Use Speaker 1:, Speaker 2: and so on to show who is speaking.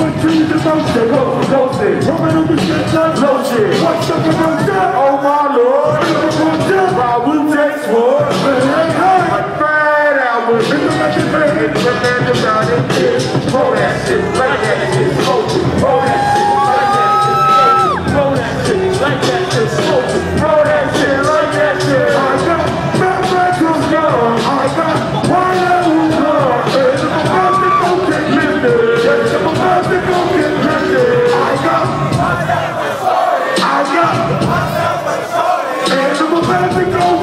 Speaker 1: Rubber trees and roasted, roasted. Rubbing on the streets like lotion. What's up with them dead? Oh my lord. What's up with them dead? Raul takes wood. Right out with. Remember the man, the man, the man, the man, the man, the man, the man, the man, the man, the man, the man, the man, the man, the Let it go.